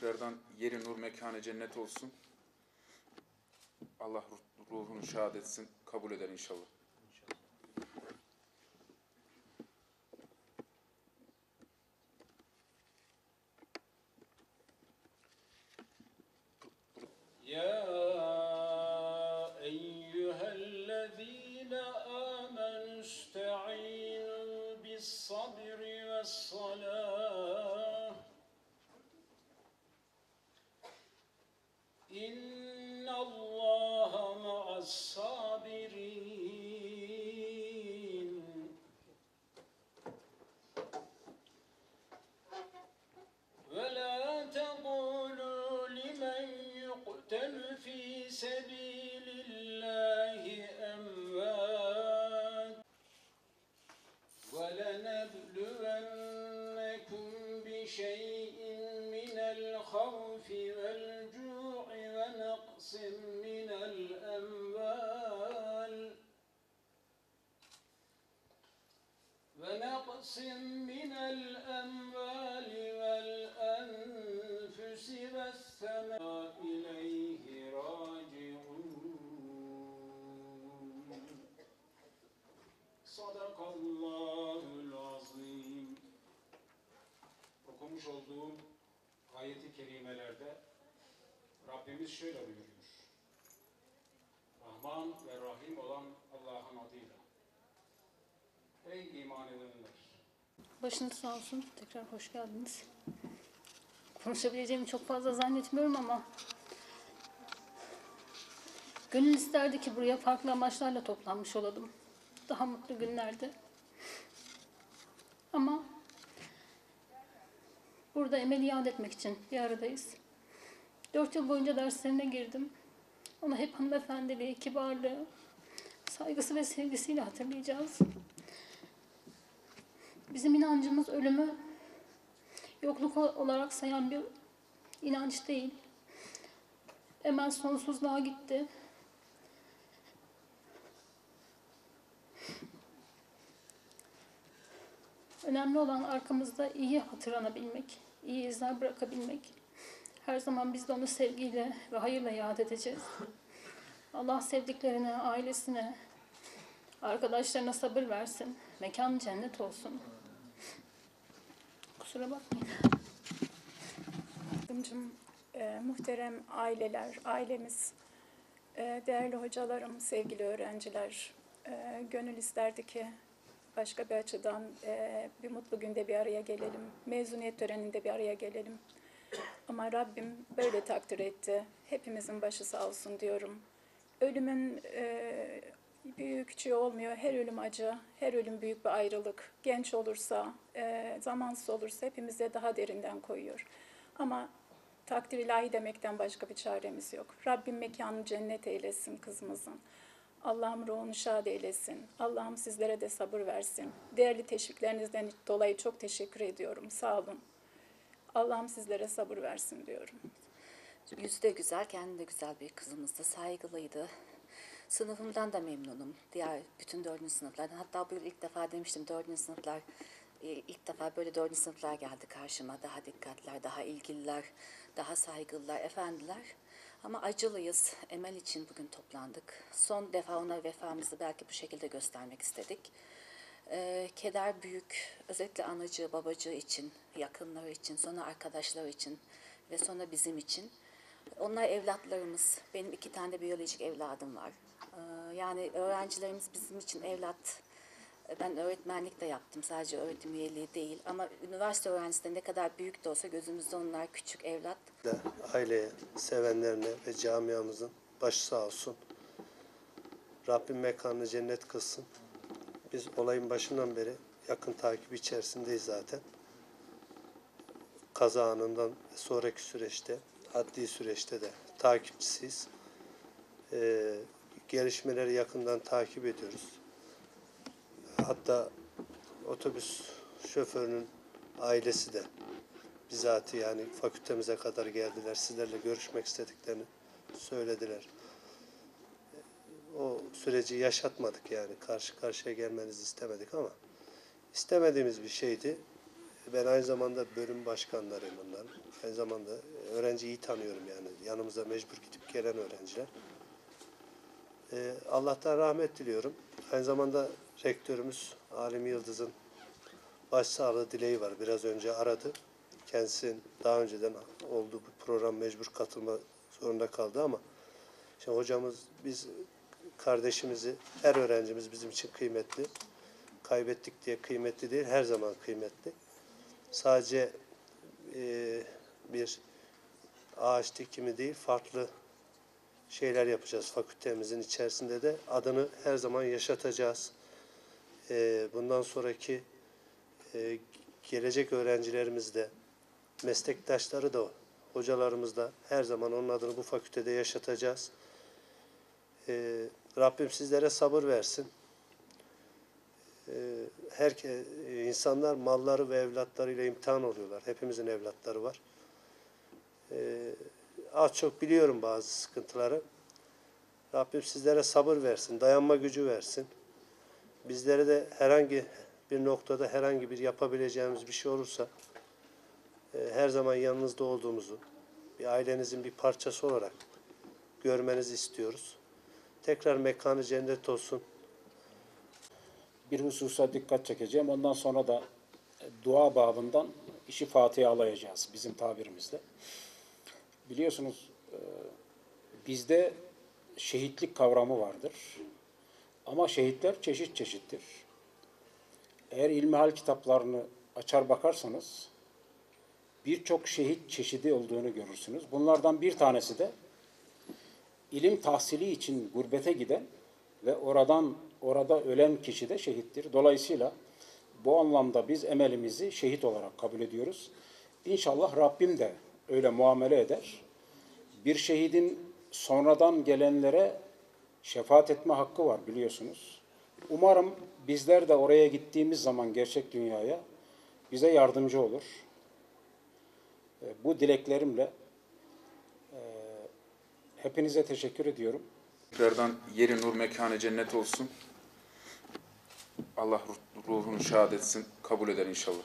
Tekrardan yeri nur mekanı cennet olsun. Allah ruhunu şahat etsin, kabul eder inşallah. Ya eyyühellezine amenü iste'inu bis sabri ve بشيء من الخوف والجوع ونقص من الأموال. ونقص من الأموال Okumuş olduğum ayeti kerimelerde Rabbimiz şöyle buyuruyor. Rahman ve Rahim olan Allah'ın adıyla. Ey iman edenler! Başınız sağ olsun. Tekrar hoş geldiniz. Konuşabileceğimi çok fazla zannetmiyorum ama gönül isterdi ki buraya farklı amaçlarla toplanmış olalım. Daha mutlu günlerde. Ama burada emel iade etmek için bir aradayız. Dört yıl boyunca derslerine girdim. Onu hep hanımefendiliği, kibarlığı, saygısı ve sevgisiyle hatırlayacağız. Bizim inancımız ölümü yokluk olarak sayan bir inanç değil. Hemen sonsuzluğa gitti. Önemli olan arkamızda iyi hatırlanabilmek, iyi izler bırakabilmek. Her zaman biz de onu sevgiyle ve hayırla yad edeceğiz. Allah sevdiklerine, ailesine, arkadaşlarına sabır versin. Mekan cennet olsun. Kusura bakmayın. Yardımcım, e, muhterem aileler, ailemiz, e, değerli hocalarım, sevgili öğrenciler, e, gönül isterdi ki başka bir açıdan e, bir mutlu günde bir araya gelelim, mezuniyet töreninde bir araya gelelim. Ama Rabbim böyle takdir etti. Hepimizin başı sağ olsun diyorum. Ölümün e, büyük küçüğü olmuyor. Her ölüm acı, her ölüm büyük bir ayrılık. Genç olursa, e, zamansız olursa hepimize daha derinden koyuyor. Ama takdir ilahi demekten başka bir çaremiz yok. Rabbim mekanı cennet eylesin kızımızın. Allah'ım ruhunu şad eylesin. Allah'ım sizlere de sabır versin. Değerli teşviklerinizden dolayı çok teşekkür ediyorum. Sağ olun. Allah'ım sizlere sabır versin diyorum. Yüzü de güzel, kendi de güzel bir kızımızdı. Saygılıydı. Sınıfımdan da memnunum. Diğer bütün dördüncü sınıflardan. Hatta bu ilk defa demiştim dördüncü sınıflar, e, ilk defa böyle dördüncü sınıflar geldi karşıma. Daha dikkatler, daha ilgililer, daha saygılılar, efendiler. Ama acılıyız. Emel için bugün toplandık. Son defa ona vefamızı belki bu şekilde göstermek istedik. Ee, keder büyük. Özellikle anacığı, babacığı için, yakınları için, sonra arkadaşları için ve sonra bizim için. Onlar evlatlarımız. Benim iki tane biyolojik evladım var. Ee, yani öğrencilerimiz bizim için evlat. Ben öğretmenlik de yaptım. Sadece öğretim üyeliği değil. Ama üniversite öğrencisi ne kadar büyük de olsa gözümüzde onlar küçük evlat. aileye, sevenlerine ve camiamızın başı sağ olsun. Rabbim mekanını cennet kılsın. Biz olayın başından beri yakın takip içerisindeyiz zaten. Kaza anından sonraki süreçte, adli süreçte de takipçisiyiz. Ee, gelişmeleri yakından takip ediyoruz. Hatta otobüs şoförünün ailesi de bizatihi yani fakültemize kadar geldiler. Sizlerle görüşmek istediklerini söylediler. O süreci yaşatmadık yani. Karşı karşıya gelmenizi istemedik ama istemediğimiz bir şeydi. Ben aynı zamanda bölüm başkanlarıyım bunların. Aynı zamanda öğrenciyi iyi tanıyorum yani. Yanımıza mecbur gidip gelen öğrenciler. Ee, Allah'tan rahmet diliyorum. Aynı zamanda rektörümüz Alim Yıldız'ın başsağlığı dileği var. Biraz önce aradı. Kendisinin daha önceden olduğu bir program mecbur katılma zorunda kaldı ama şimdi hocamız biz kardeşimizi her öğrencimiz bizim için kıymetli. Kaybettik diye kıymetli değil, her zaman kıymetli. Sadece e, bir ağaç dikimi değil, farklı şeyler yapacağız fakültemizin içerisinde de. Adını her zaman yaşatacağız. E, bundan sonraki e, gelecek öğrencilerimiz de, meslektaşları da, hocalarımız da her zaman onun adını bu fakültede yaşatacağız. E, Rabbim sizlere sabır versin. E, herke, e, insanlar malları ve evlatlarıyla imtihan oluyorlar. Hepimizin evlatları var. E, az çok biliyorum bazı sıkıntıları. Rabbim sizlere sabır versin, dayanma gücü versin. Bizlere de herhangi bir noktada herhangi bir yapabileceğimiz bir şey olursa e, her zaman yanınızda olduğumuzu, bir ailenizin bir parçası olarak görmenizi istiyoruz. Tekrar mekanı cennet olsun. Bir hususa dikkat çekeceğim. Ondan sonra da e, dua babından işi Fatihalayacağız bizim tabirimizde. Biliyorsunuz e, bizde şehitlik kavramı vardır. Ama şehitler çeşit çeşittir. Eğer ilmihal kitaplarını açar bakarsanız birçok şehit çeşidi olduğunu görürsünüz. Bunlardan bir tanesi de ilim tahsili için gurbete giden ve oradan orada ölen kişi de şehittir. Dolayısıyla bu anlamda biz emelimizi şehit olarak kabul ediyoruz. İnşallah Rabbim de öyle muamele eder. Bir şehidin sonradan gelenlere şefaat etme hakkı var biliyorsunuz. Umarım bizler de oraya gittiğimiz zaman gerçek dünyaya bize yardımcı olur. E, Bu dileklerimle e, hepinize teşekkür ediyorum. Tekrardan yeri nur mekanı cennet olsun. Allah ruh- ruhunu şad etsin. Kabul eder inşallah.